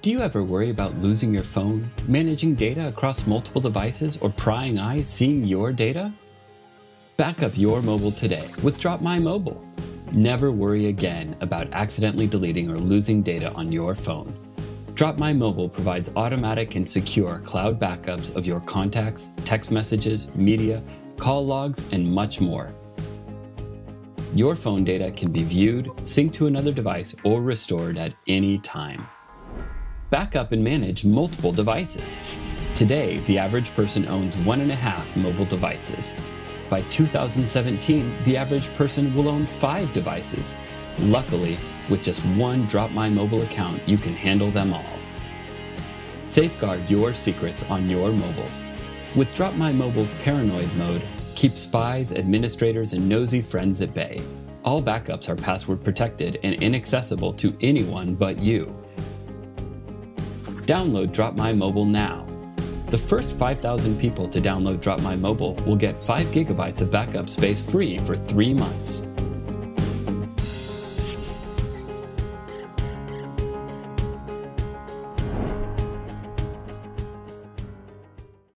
Do you ever worry about losing your phone, managing data across multiple devices, or prying eyes seeing your data? Back up your mobile today with Drop My Mobile. Never worry again about accidentally deleting or losing data on your phone. Drop My Mobile provides automatic and secure cloud backups of your contacts, text messages, media, call logs, and much more. Your phone data can be viewed, synced to another device, or restored at any time back up and manage multiple devices. Today, the average person owns one and a half mobile devices. By 2017, the average person will own five devices. Luckily, with just one Drop My Mobile account, you can handle them all. Safeguard your secrets on your mobile. With Drop My Mobile's paranoid mode, keep spies, administrators, and nosy friends at bay. All backups are password protected and inaccessible to anyone but you. Download Drop My Mobile now. The first 5,000 people to download Drop My Mobile will get 5 gigabytes of backup space free for 3 months.